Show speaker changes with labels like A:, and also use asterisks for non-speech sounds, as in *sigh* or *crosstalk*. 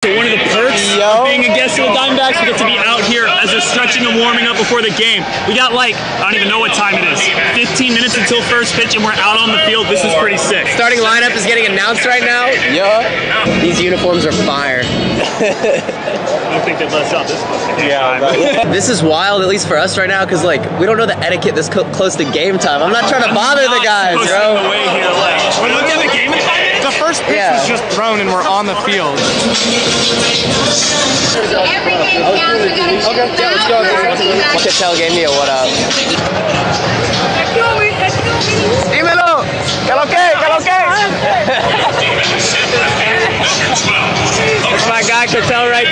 A: So one of the perks
B: Yo.
A: of being a guest of the Diamondbacks, we get to be out here as they're stretching and warming up before the game. We got like, I don't even know what time it is, 15 minutes until first pitch and we're out on the field. This is pretty sick.
C: Starting lineup is getting announced right now.
B: Yeah.
C: These uniforms are fire.
A: I don't think they've let us out this close
B: Yeah. *laughs*
C: This is wild, at least for us right now, because like we don't know the etiquette this clo- close to game time. I'm not trying to bother the guys,
A: Supposed to be
C: bro.
A: the way here, like, we're looking at the game in five minutes?
D: The first pitch
C: Yeah.
D: was just thrown and we're on the field.
E: Everything counts. We gotta
C: Okay, yeah, let's go. Ketel gave me a what up. Dímelo. ¿Qué lo que? ¿Qué lo que? It's my guy Ketel right